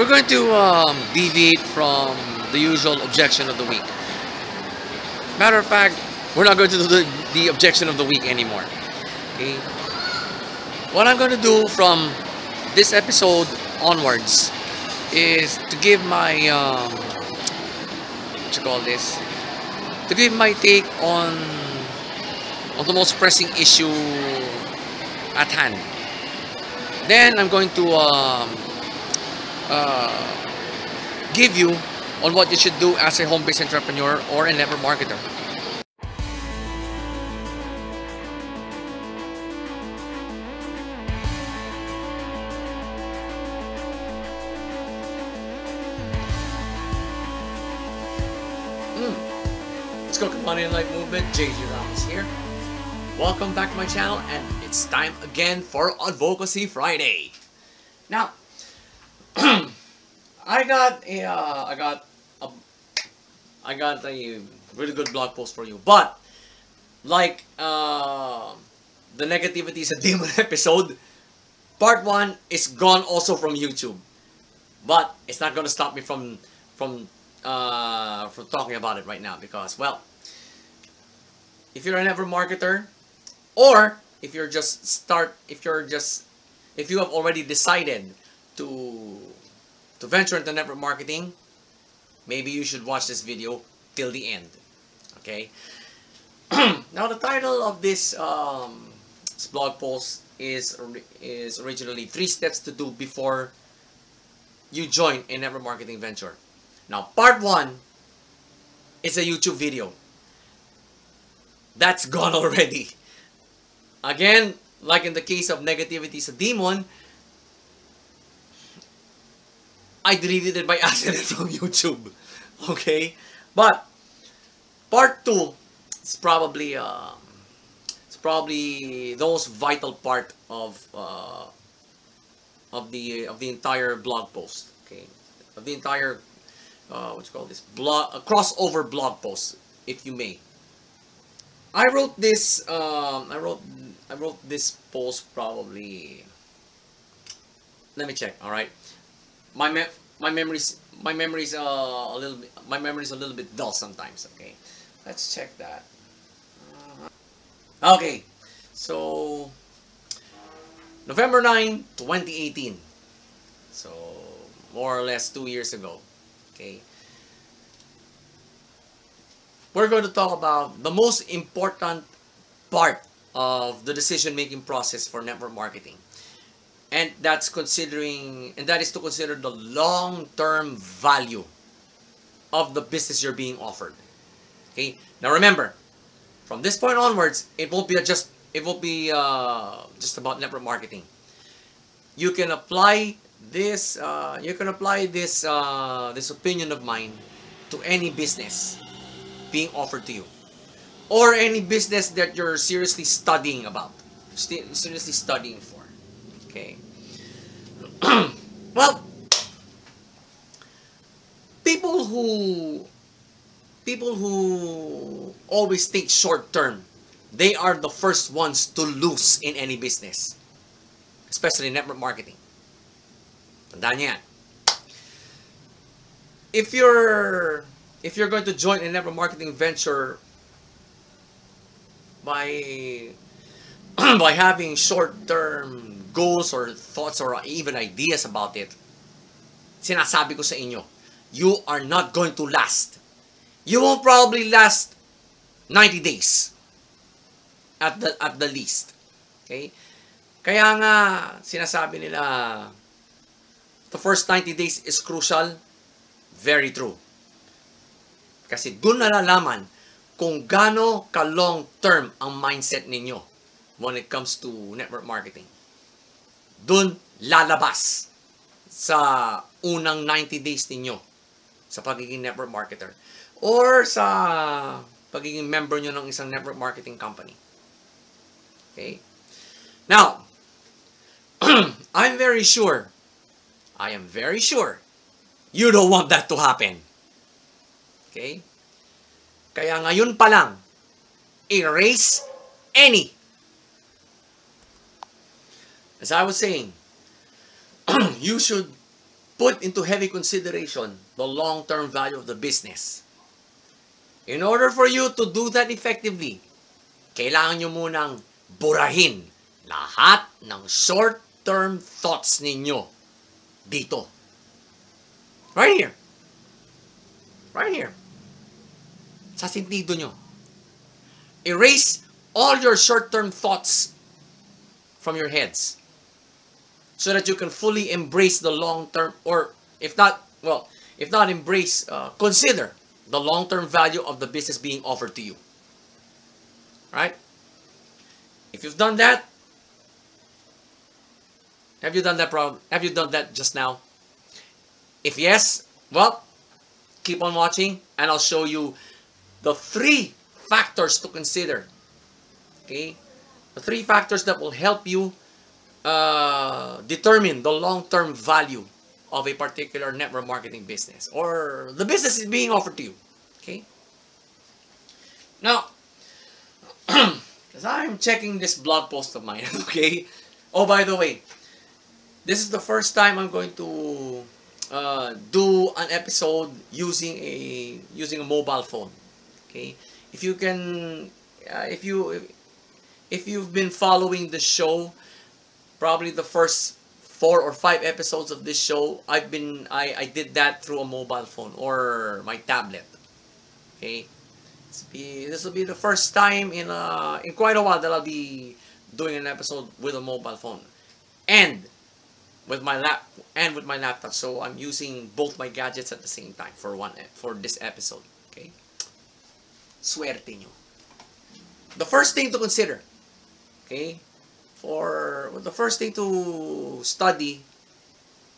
we're going to um, deviate from the usual objection of the week. Matter of fact, we're not going to do the, the objection of the week anymore. Okay? What I'm going to do from this episode onwards is to give my um, what you call this to give my take on on the most pressing issue at hand then I'm going to um, uh, give you on what you should do as a home-based entrepreneur or a network marketer Let's go Money and Life Movement. JG Ramos here. Welcome back to my channel and it's time again for Advocacy Friday. Now, I got a, uh, I got a, I got a really good blog post for you. But, like, uh, the negativity is a demon episode, part 1 is gone also from YouTube. But, it's not gonna stop me from, from uh, from talking about it right now because, well, if you're an ever marketer or if you're just start, if you're just, if you have already decided to, to venture into network marketing, maybe you should watch this video till the end. Okay. now the title of this, um, blog post is is originally three steps to do before you join a network marketing venture. Now, part one is a YouTube video. That's gone already. Again, like in the case of negativity is a demon, I deleted it by accident from YouTube. Okay? But, part two is probably, uh, it's probably the most vital part of, uh, of the, of the entire blog post. Okay? Of the entire uh, what you call this blog a crossover blog post if you may I wrote this um, I wrote I wrote this post probably let me check all right my my memories my memories uh, a little bit my memories a little bit dull sometimes okay let's check that uh, okay so November 9 2018 so more or less two years ago Okay. We're going to talk about the most important part of the decision-making process for network marketing. And that's considering, and that is to consider the long-term value of the business you're being offered. Okay. Now remember, from this point onwards, it won't be just it won't be uh, just about network marketing. You can apply this uh, you can apply this uh, this opinion of mine to any business being offered to you or any business that you're seriously studying about seriously studying okay well people who people who always think short term they are the first ones to lose in any business especially network marketing Tandaan. If you're if you're going to join a network marketing venture by by having short-term goals or thoughts or even ideas about it, sinasabi ko sa inyo, you are not going to last. You won't probably last 90 days at the at the least. Okay? Kaya nga sinasabi nila the first 90 days is crucial? Very true. Kasi doon nalalaman kung gaano ka-long term ang mindset ninyo when it comes to network marketing. Doon lalabas sa unang 90 days ninyo sa pagiging network marketer or sa pagiging member nyo ng isang network marketing company. Okay? Now, I'm very sure I am very sure you don't want that to happen. Okay? Kaya ngayon pa lang, erase any. As I was saying, you should put into heavy consideration the long-term value of the business. In order for you to do that effectively, kailangan nyo munang burahin lahat ng short-term thoughts ninyo dito. Right here. Right here. Sa sentido nyo. Erase all your short-term thoughts from your heads so that you can fully embrace the long-term or if not, well, if not embrace, uh, consider the long-term value of the business being offered to you. Right? If you've done that, have you done that problem? Have you done that just now? If yes, well, keep on watching and I'll show you the three factors to consider. Okay? The three factors that will help you uh, determine the long-term value of a particular network marketing business or the business is being offered to you. Okay? Now, because I'm checking this blog post of mine, okay? Oh, by the way, this is the first time I'm going to uh, do an episode using a using a mobile phone. Okay, if you can, uh, if you if you've been following the show, probably the first four or five episodes of this show, I've been I I did that through a mobile phone or my tablet. Okay, this will be, this will be the first time in uh in quite a while that I'll be doing an episode with a mobile phone, and with my lap and with my laptop. So I'm using both my gadgets at the same time for one for this episode. Okay. Suerte nyo. The first thing to consider, okay, for well, the first thing to study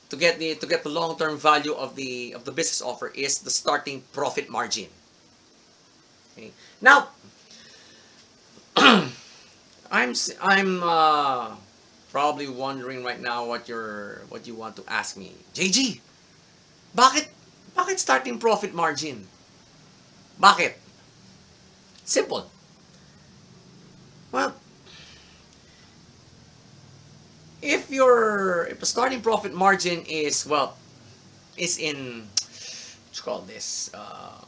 to get the to get the long-term value of the of the business offer is the starting profit margin. Okay. Now, I'm I'm uh, probably wondering right now what you're what you want to ask me. JG, bakit bakit starting profit margin? Bakit? Simple. Well, if your starting profit margin is well is in let's call this uh,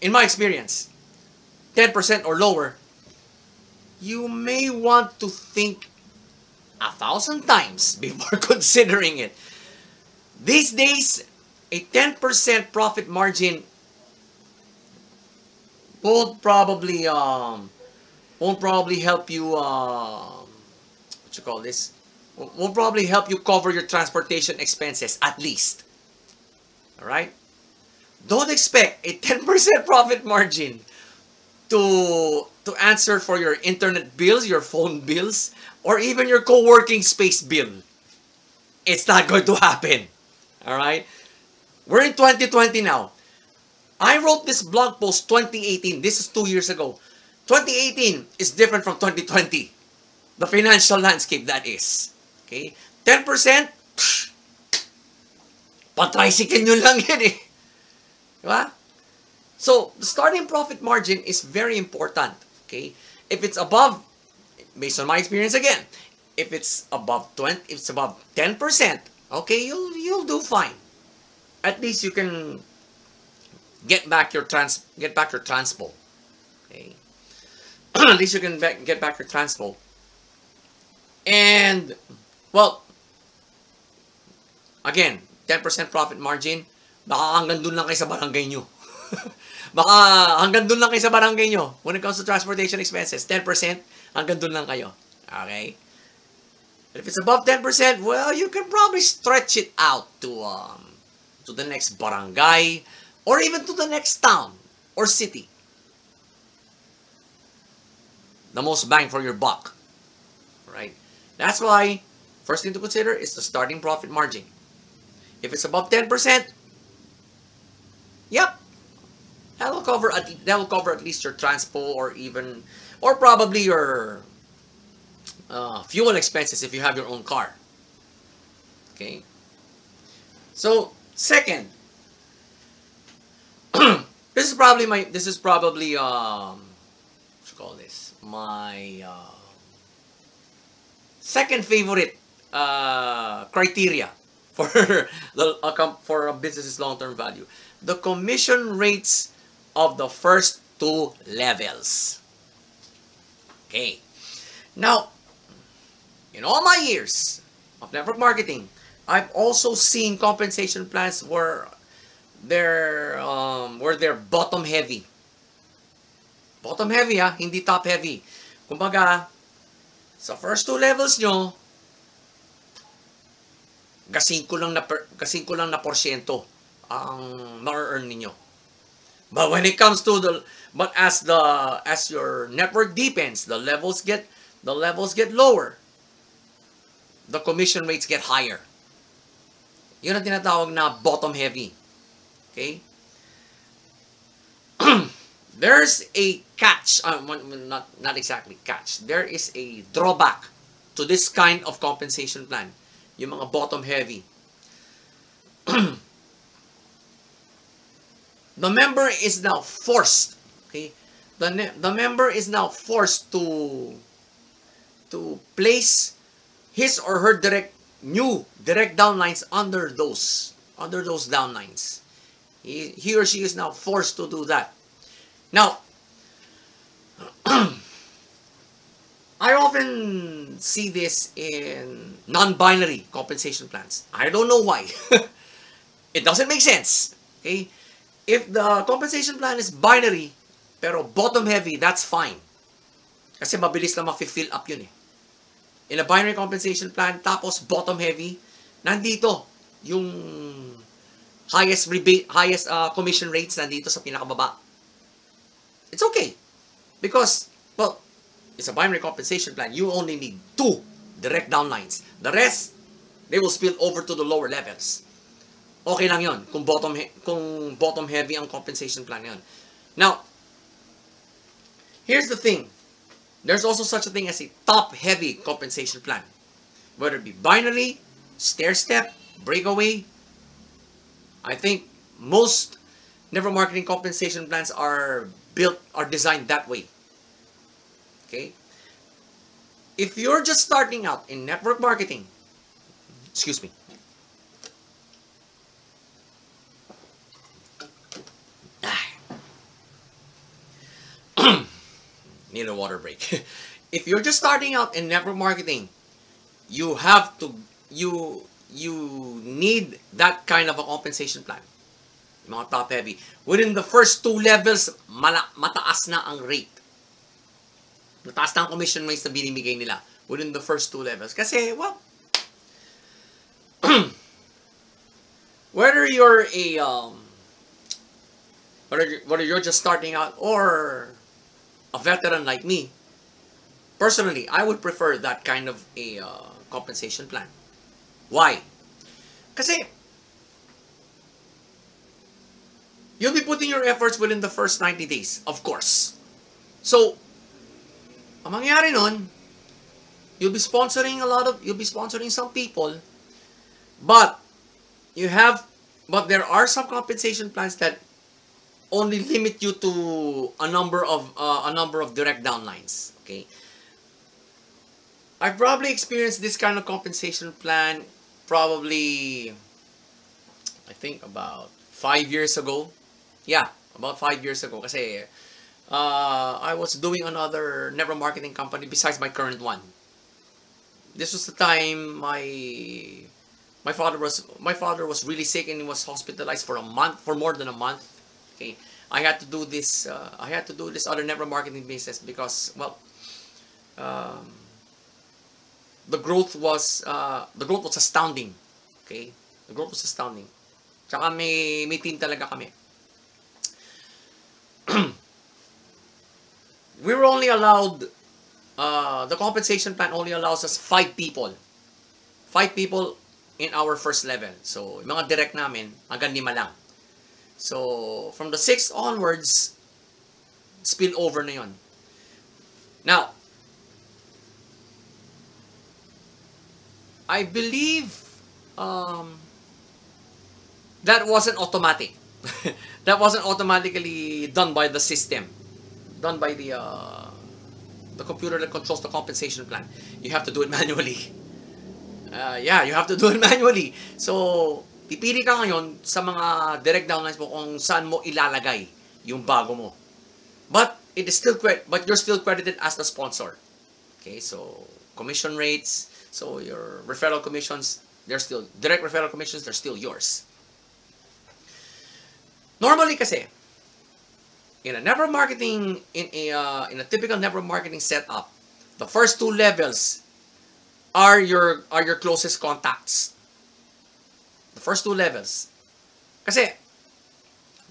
in my experience 10% or lower you may want to think a thousand times before considering it. These days a 10% profit margin won't probably um won't probably help you um what you call this? Won't probably help you cover your transportation expenses at least. All right don't expect a 10% profit margin to to answer for your internet bills your phone bills or even your co-working space bill. It's not going to happen. All right we're in 2020 now. I wrote this blog post 2018. This is two years ago. 2018 is different from 2020. The financial landscape, that is. Okay? 10%, patricycle nyo lang yan eh. Diba? So, the starting profit margin is very important. Okay? If it's above, based on my experience again, if it's above 20, if it's above 10%, okay, you'll, you'll do fine. At least you can get back your trans get back your transpo. Okay. At least you can get back your transpo. And well, again, 10% profit margin, baka hanggang dun lang kayo sa barangay nyo. baka hanggang dun lang kayo sa barangay nyo when it comes to transportation expenses. 10%, hanggang dun lang kayo. Okay? But if it's above 10%, well, you can probably stretch it out to um, to the next barangay, or even to the next town or city. The most bang for your buck, right? That's why, first thing to consider is the starting profit margin. If it's above 10%, yep, that will cover at, that will cover at least your transport or even, or probably your uh, fuel expenses if you have your own car. Okay. So, second, this is probably my this is probably um what you call this my uh, second favorite uh, criteria for the for a business's long-term value. The commission rates of the first two levels. Okay. Now, in all my years of network marketing, I've also seen compensation plans where they're um, where they're bottom heavy. Bottom heavy ah, hindi top heavy. Kumbaga, sa first two levels nyo, gasing ko lang na per, gasing ko lang na porsyento ang ma-earn ninyo. But when it comes to the but as the as your network deepens, the levels get the levels get lower. The commission rates get higher. Yun ang tinatawag na bottom heavy. Okay? There's a catch, uh, not, not exactly catch, there is a drawback to this kind of compensation plan. Yung mga bottom heavy. the member is now forced, okay? The, the member is now forced to to place his or her direct new direct downlines under those under those downlines. He, he or she is now forced to do that. Now, I often see this in non-binary compensation plans. I don't know why. it doesn't make sense. Okay? If the compensation plan is binary, pero bottom heavy, that's fine. Kasi mabilis na ma-fill up yun eh. In a binary compensation plan, tapos bottom heavy, nandito yung highest rebate, highest uh, commission rates nandito sa pinakababa. It's okay. Because, well, it's a binary compensation plan. You only need two direct downlines. The rest, they will spill over to the lower levels. Okay lang yon kung bottom kung bottom heavy ang compensation plan yon. Now, here's the thing. There's also such a thing as a top heavy compensation plan. Whether it be binary, stair step, breakaway. I think most network marketing compensation plans are built are designed that way. Okay? If you're just starting out in network marketing, excuse me. Need a water break. if you're just starting out in network marketing, you have to you you need that kind of a compensation plan. Mga top heavy. Within the first two levels, mala, mataas na ang rate. Mataas na ang commission rates na binibigay nila within the first two levels. Kasi, well, whether you're a, um, whether, whether you're just starting out or a veteran like me, personally, I would prefer that kind of a uh, compensation plan. Why? Kasi, You'll be putting your efforts within the first 90 days, of course. So, ang mangyari nun, you'll be sponsoring a lot of, you'll be sponsoring some people, but you have, but there are some compensation plans that only limit you to a number of, uh, a number of direct downlines, okay? I've probably experienced this kind of compensation plan probably, I think about five years ago. Yeah, about five years ago. Kasi uh, I was doing another network marketing company besides my current one. This was the time my my father was my father was really sick and he was hospitalized for a month for more than a month. Okay, I had to do this. Uh, I had to do this other network marketing business because well, um, the growth was uh, the growth was astounding. Okay, the growth was astounding. Tsaka may may team talaga kami. we were only allowed, uh, the compensation plan only allows us five people. Five people in our first level. So, yung mga direct namin, hanggang lima lang. So, from the sixth onwards, spill over na yon. Now, I believe um, that wasn't automatic. that wasn't automatically done by the system, done by the uh, the computer that controls the compensation plan. You have to do it manually. uh, yeah, you have to do it manually. So, pipili ka ngayon sa mga direct downlines mo kung saan mo ilalagay yung bago mo. But, it is still but you're still credited as the sponsor. Okay, so, commission rates, so your referral commissions, they're still, direct referral commissions, they're still yours. Normally kasi, in a network marketing, in a, uh, in a typical network marketing setup, the first two levels are your are your closest contacts. The first two levels. Kasi,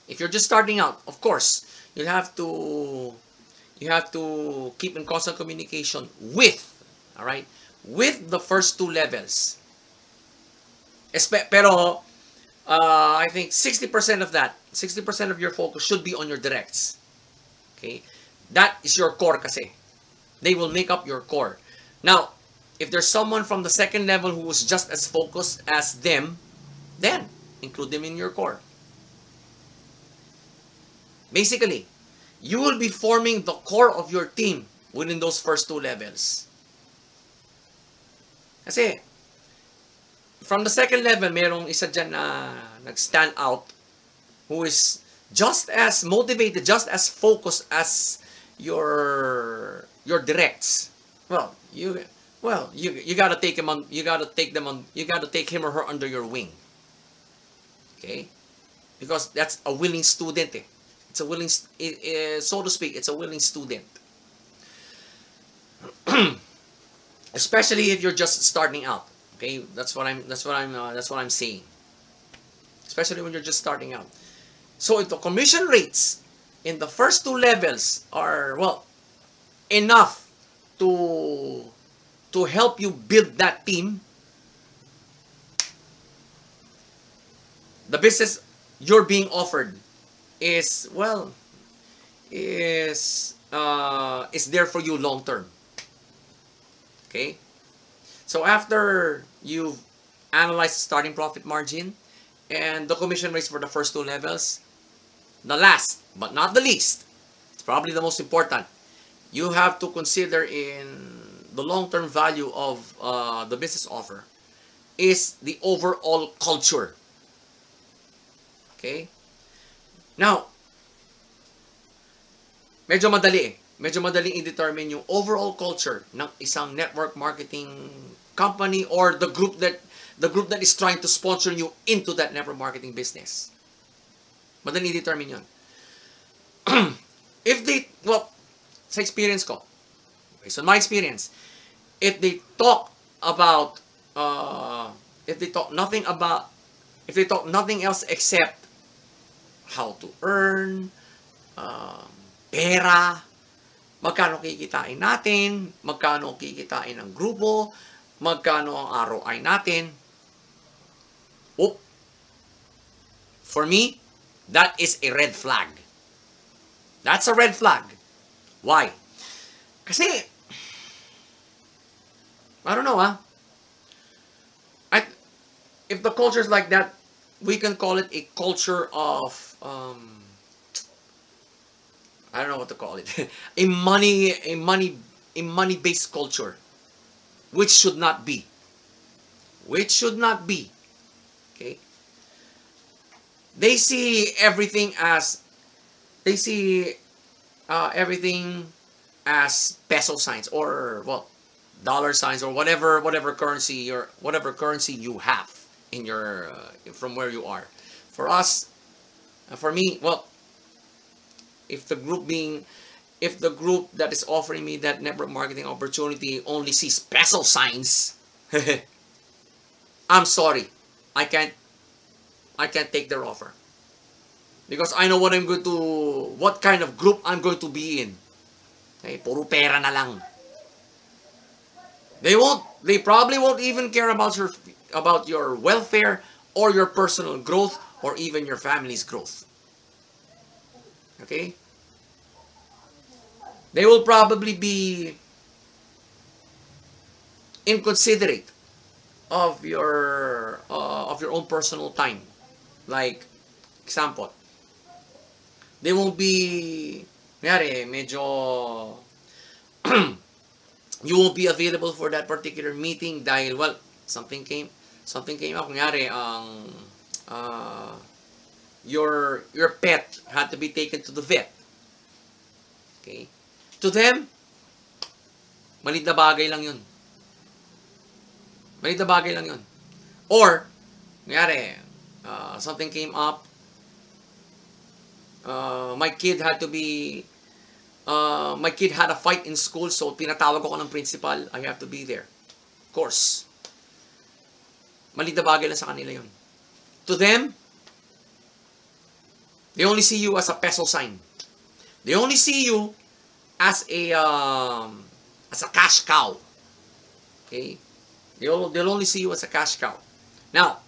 if you're just starting out, of course, you have to you have to keep in constant communication with, all right, with the first two levels. Espe pero uh, I think 60% of that, 60% of your focus should be on your directs. Okay? That is your core kasi. They will make up your core. Now, if there's someone from the second level who is just as focused as them, then include them in your core. Basically, you will be forming the core of your team within those first two levels. Kasi, from the second level, merong isa dyan na nag-stand out who is just as motivated, just as focused as your your directs. Well, you well, you you gotta take him on. You gotta take them on. You gotta take him or her under your wing. Okay, because that's a willing student. Eh. It's a willing, so to speak. It's a willing student. Especially if you're just starting out. Okay, that's what I'm. That's what I'm. Uh, that's what I'm saying. Especially when you're just starting out. So if the commission rates in the first two levels are well enough to to help you build that team, the business you're being offered is, well, is, uh, is there for you long term. Okay? So after you've analyzed starting profit margin and the commission rates for the first two levels, the last but not the least, it's probably the most important, you have to consider in the long-term value of uh, the business offer is the overall culture. Okay? Now, medyo madali eh. Medyo madaling i-determine yung overall culture ng isang network marketing company or the group that the group that is trying to sponsor you into that network marketing business. Madaling i-determine yun. if they, well, sa experience ko, based on my experience, if they talk about uh, if they talk nothing about if they talk nothing else except how to earn uh, pera magkano kikitain natin magkano kikitain ng grupo magkano ang ROI natin. Oh. For me that is a red flag. That's a red flag. Why? Kasi I don't know, huh? I, if the culture is like that, we can call it a culture of, um, I don't know what to call it, a money, a money, a money-based culture, which should not be, which should not be, okay? They see everything as, they see uh, everything as peso signs or well dollar signs or whatever whatever currency or whatever currency you have in your uh, from where you are. For us uh, for me well if the group being if the group that is offering me that network marketing opportunity only sees peso signs I'm sorry I can't I can't take their offer because I know what I'm going to what kind of group I'm going to be in okay puro pera na lang They won't, they probably won't even care about your, about your welfare or your personal growth or even your family's growth. Okay? They will probably be inconsiderate of your uh, of your own personal time. Like, example, they won't be, mayari, medyo you won't be available for that particular meeting dahil, well, something came something came up. Ang uh, your your pet had to be taken to the vet. Okay to them malit na bagay lang yun malit na bagay lang yun or kunyari uh, something came up uh, my kid had to be uh, my kid had a fight in school so pinatawag ako ng principal I have to be there of course Malit na bagay lang sa kanila yun. To them, they only see you as a peso sign. They only see you as a um, as a cash cow. Okay? They'll, they'll only see you as a cash cow. Now,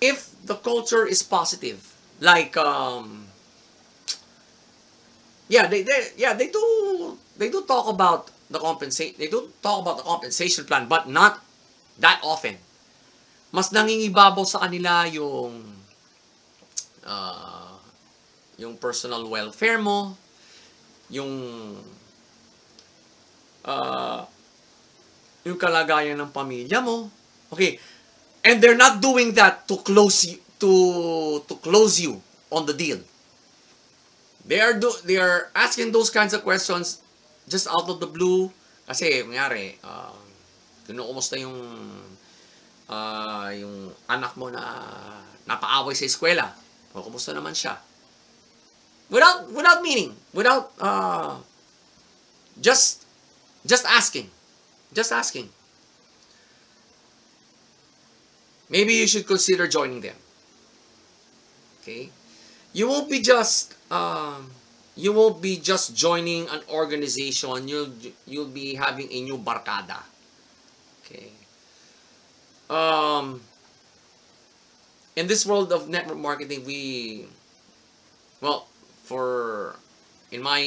if the culture is positive, like um, yeah, they, they yeah they do they do talk about the compensate they do talk about the compensation plan, but not that often mas nangingibabaw sa kanila yung uh, yung personal welfare mo, yung uh, yung kalagayan ng pamilya mo. Okay. And they're not doing that to close you, to to close you on the deal. They are do they are asking those kinds of questions just out of the blue kasi nangyari uh, kinukumusta yung uh, yung anak mo na napaaway sa eskwela. O, kumusta naman siya? Without, without meaning. Without, uh, just, just asking. Just asking. Maybe you should consider joining them. Okay? You won't be just, um, you won't be just joining an organization. You'll, you'll be having a new barkada. Okay? um, in this world of network marketing, we, well, for in my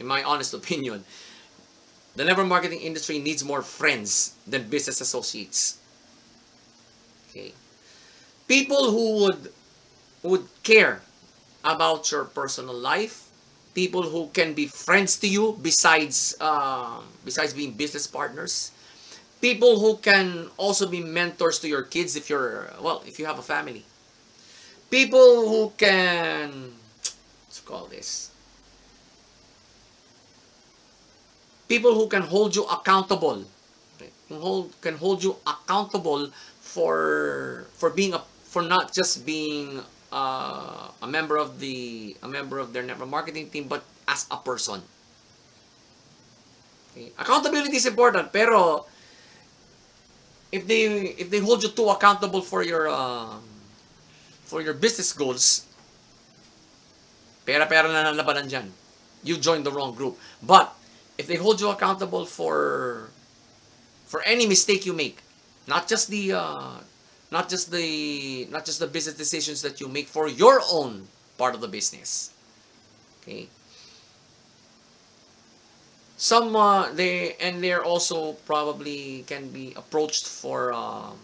in my honest opinion, the network marketing industry needs more friends than business associates. Okay, people who would would care about your personal life, people who can be friends to you besides uh, besides being business partners people who can also be mentors to your kids if you're well if you have a family people who can let's call this people who can hold you accountable. Can hold can hold you accountable for for being a for not just being uh, a member of the a member of their network marketing team but as a person. Okay. accountability is important pero if they if they hold you too accountable for your uh, for your business goals, pera-pera na nalabanan dyan. You joined the wrong group. But, if they hold you accountable for for any mistake you make, not just the uh, not just the not just the business decisions that you make for your own part of the business. Okay? some uh, they and they're also probably can be approached for um,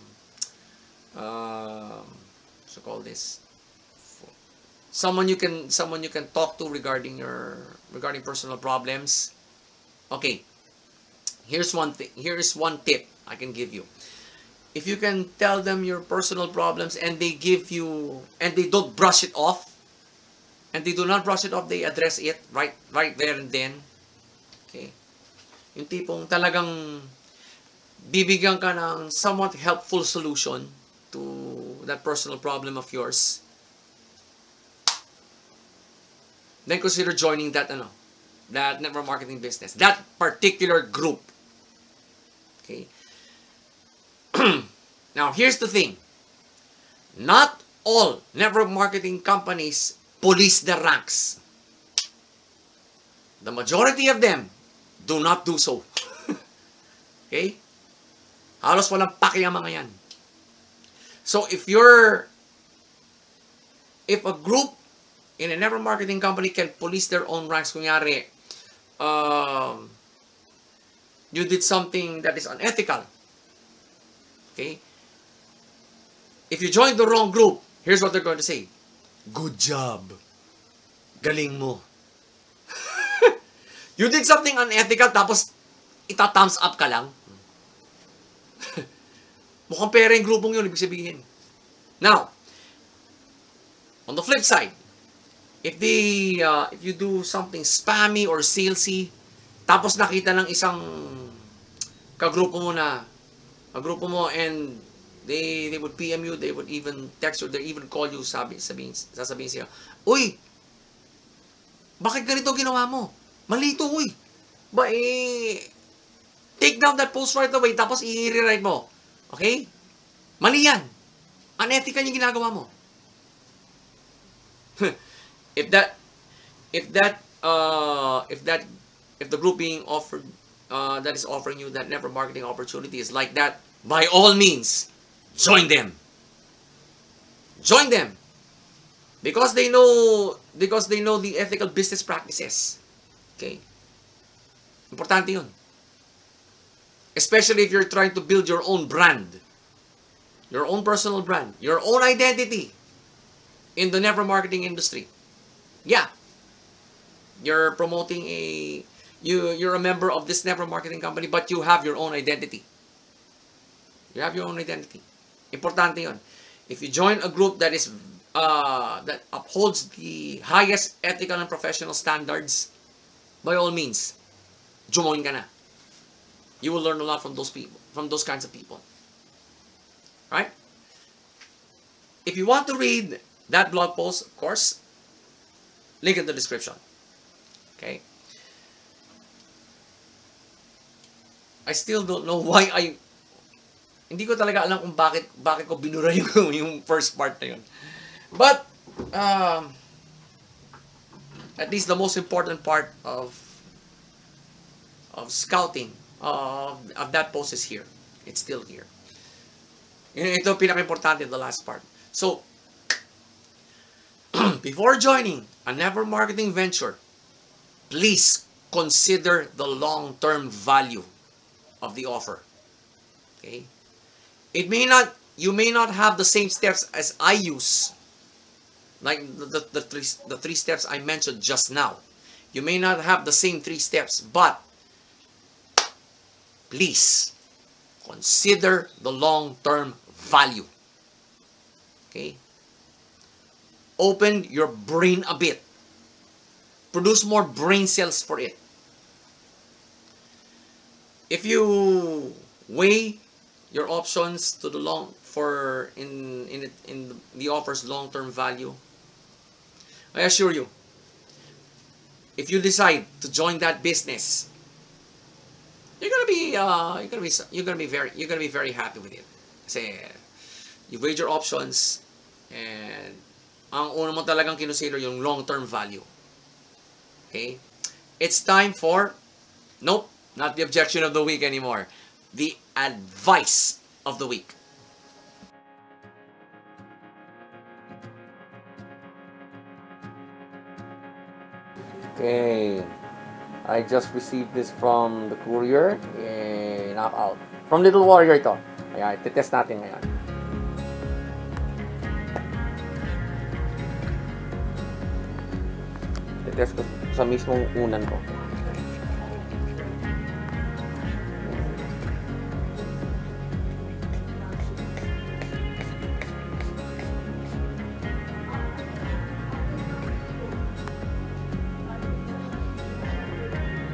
uh, so call this someone you can someone you can talk to regarding your regarding personal problems okay here's one thing here's one tip i can give you if you can tell them your personal problems and they give you and they don't brush it off and they do not brush it off they address it right right there and then Okay? Yung tipong talagang bibigyan ka ng somewhat helpful solution to that personal problem of yours. Then consider joining that ano, that network marketing business, that particular group. Okay? now, here's the thing. Not all network marketing companies police their ranks. The majority of them do not do so. okay? Halos walang paki ang mga yan. So if you're, if a group in a network marketing company can police their own ranks, kunyari, um, you did something that is unethical. Okay? If you join the wrong group, here's what they're going to say. Good job. Galing mo. You did something unethical tapos ita-thumbs up ka lang. Mukhang pera yung grupong yun, ibig sabihin. Now, on the flip side, if they, uh, if you do something spammy or salesy, tapos nakita ng isang kagrupo mo na, kagrupo mo and they they would PM you, they would even text you, they even call you, sabi, sabihin, sasabihin siya, Uy, bakit ganito ginawa mo? Mali ito, uy. Ba, eh, take down that post right away, tapos i-rewrite mo. Okay? Mali yan. Unethical yung ginagawa mo. if that, if that, uh, if that, if the group being offered, uh, that is offering you that network marketing opportunity is like that, by all means, join them. Join them. Because they know, because they know the ethical business practices. Okay? Importante yun. Especially if you're trying to build your own brand. Your own personal brand. Your own identity in the network marketing industry. Yeah. You're promoting a you you're a member of this network marketing company but you have your own identity. You have your own identity. Importante 'yon. If you join a group that is uh, that upholds the highest ethical and professional standards, by all means, join ka na. You will learn a lot from those people, from those kinds of people. Right? If you want to read that blog post, of course, link in the description. Okay? I still don't know why I hindi ko talaga alam kung bakit bakit ko binura yung, yung first part na yun. But um, at least the most important part of of scouting of, of that post is here. It's still here. Ito pinaka-importante the last part. So, before joining a network marketing venture, please consider the long-term value of the offer. Okay? It may not, you may not have the same steps as I use, like the, the, the, three, the three steps I mentioned just now. You may not have the same three steps, but please consider the long-term value. Okay? Open your brain a bit. Produce more brain cells for it. If you weigh your options to the long for in in in the offer's long-term value, I assure you, if you decide to join that business, you're gonna be uh, you're gonna be you're gonna be very you're gonna be very happy with it. Say you weighed your options and ang una mo talagang kinonsider yung long-term value. Okay? It's time for nope, not the objection of the week anymore. The advice of the week. Okay. I just received this from the courier. Eh, knockout. From Little Warrior ito. Ayan, titest natin ngayon. Titest ko sa mismong unan ko.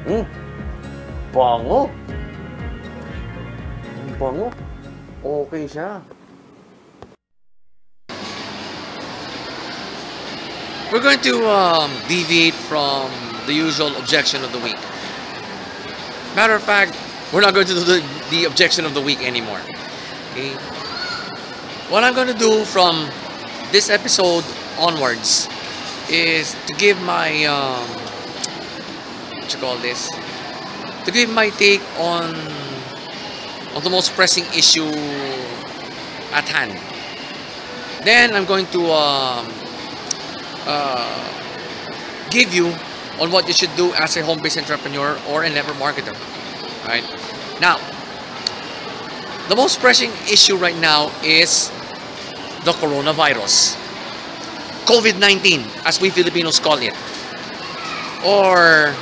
Hmm. Bango. Ang bango. Okay siya. We're going to um, deviate from the usual objection of the week. Matter of fact, we're not going to do the, the objection of the week anymore. Okay? What I'm going to do from this episode onwards is to give my um, what you call this to give my take on on the most pressing issue at hand then I'm going to um, uh, give you on what you should do as a home-based entrepreneur or a network marketer right? Now the most pressing issue right now is the coronavirus. COVID-19 as we Filipinos call it. Or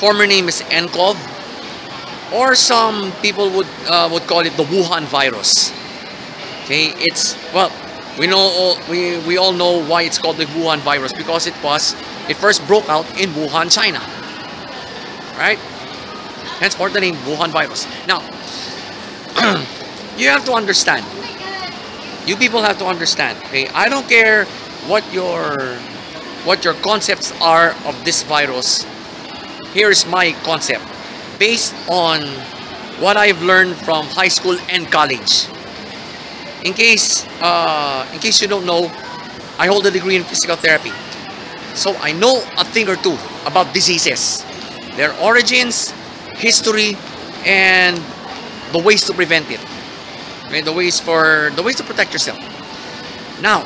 former name is NCOV or some people would uh, would call it the Wuhan virus. Okay, it's well, we know we we all know why it's called the Wuhan virus because it was it first broke out in Wuhan, China. Right? Henceforth the name Wuhan virus. Now, you have to understand. You people have to understand. Okay, I don't care what your what your concepts are of this virus. Here's my concept based on what I've learned from high school and college. In case, uh, in case you don't know, I hold a degree in physical therapy. So I know a thing or two about diseases, their origins, history, and the ways to prevent it. Okay, the ways for the ways to protect yourself. Now,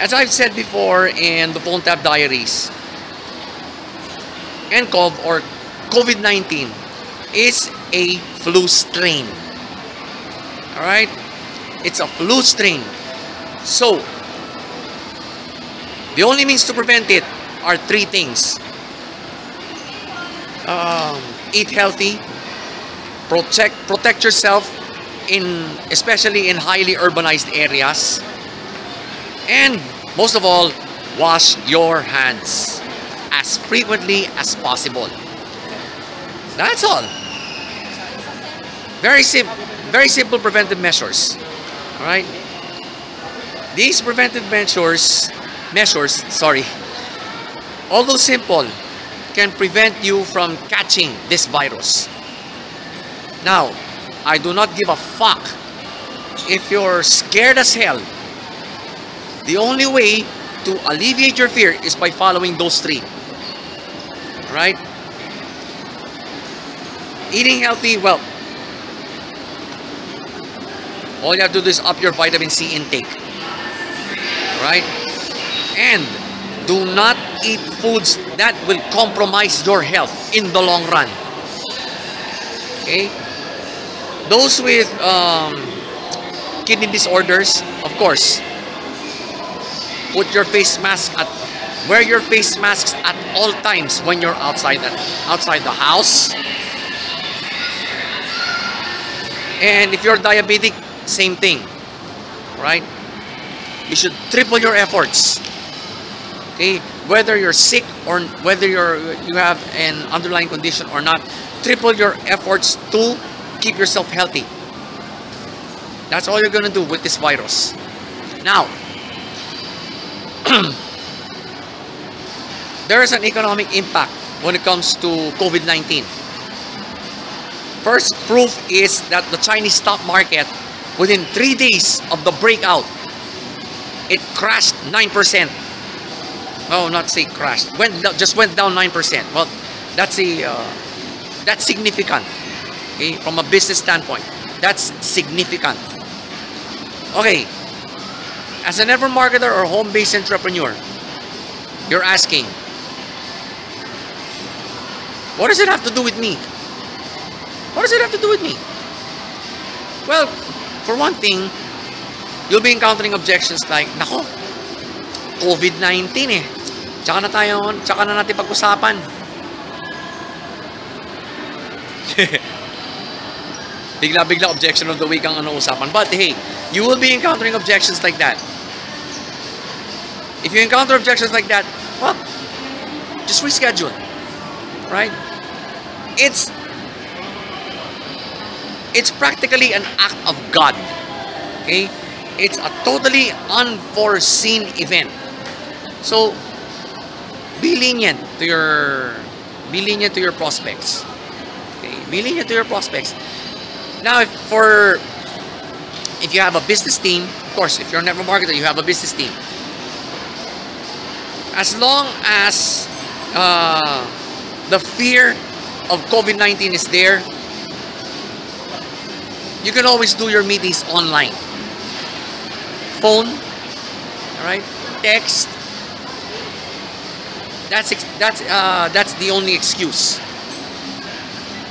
as I've said before in the Phonetab Diaries, NCOV or COVID-19 is a flu strain. Alright? It's a flu strain. So, the only means to prevent it are three things. Um, eat healthy, protect protect yourself in especially in highly urbanized areas, and most of all, wash your hands as frequently as possible. That's all. Very simple, very simple preventive measures. All right. These preventive measures, measures, sorry, although simple, can prevent you from catching this virus. Now, I do not give a fuck if you're scared as hell. The only way to alleviate your fear is by following those three. Right? Eating healthy, well, all you have to do is up your vitamin C intake. Right? And do not eat foods that will compromise your health in the long run. Okay? Those with um, kidney disorders, of course, put your face mask at wear your face masks at all times when you're outside the, outside the house and if you're diabetic same thing right? You should triple your efforts okay? Whether you're sick or whether you're you have an underlying condition or not triple your efforts to keep yourself healthy. That's all you're gonna do with this virus. Now there is an economic impact when it comes to COVID-19. First proof is that the Chinese stock market, within three days of the breakout, it crashed 9%. Oh, not say crashed. Went just went down 9%. Well, that's a uh, that's significant. Okay, from a business standpoint, that's significant. Okay, as an ever marketer or home-based entrepreneur, you're asking, what does it have to do with me? What does it have to do with me? Well, for one thing, you'll be encountering objections like, nako, COVID-19 eh. Tsaka na tayo, tsaka na natin pag-usapan. Bigla-bigla objection of the week ang ano usapan. But hey, you will be encountering objections like that. If you encounter objections like that, well, just reschedule. Right? It's it's practically an act of God. Okay? It's a totally unforeseen event. So be lenient to your be lenient to your prospects. Okay? Be lenient to your prospects. Now if for if you have a business team, of course, if you're a network marketer, you have a business team as long as uh, the fear of COVID-19 is there, you can always do your meetings online. Phone, all right, text. That's that's uh, that's the only excuse.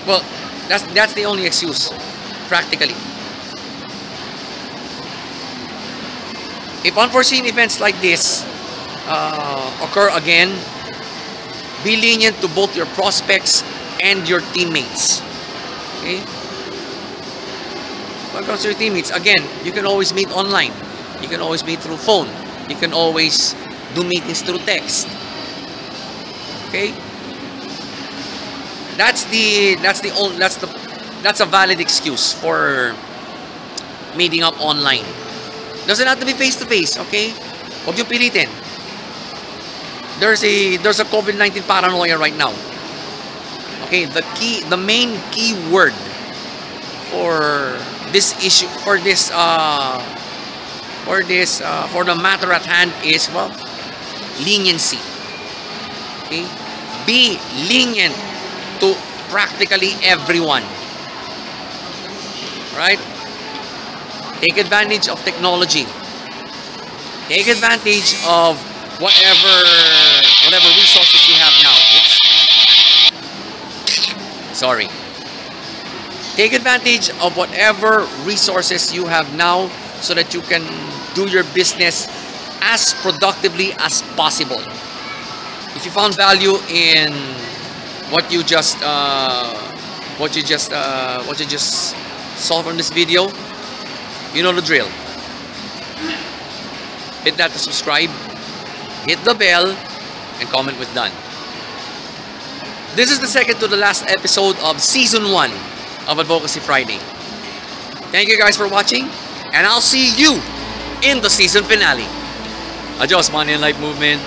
Well, that's that's the only excuse, practically. If unforeseen events like this uh, occur again, be lenient to both your prospects and your teammates. Okay? It to your teammates, again, you can always meet online. You can always meet through phone. You can always do meetings through text. Okay? That's the that's the only that's the that's a valid excuse for meeting up online. Doesn't have to be face to face, okay? Huwag yung pilitin. There's a there's a COVID-19 paranoia right now. Okay, the key the main key word for this issue for this uh for this uh, for the matter at hand is well leniency. Okay? Be lenient to practically everyone. Right? Take advantage of technology. Take advantage of whatever whatever resources you have now. Oops. Sorry. Take advantage of whatever resources you have now so that you can do your business as productively as possible. If you found value in what you just uh, what you just uh, what you just saw from this video, you know the drill. Hit that to subscribe, hit the bell, and comment with done. This is the second to the last episode of season one of Advocacy Friday. Thank you guys for watching, and I'll see you in the season finale. Adios, Money and Life Movement.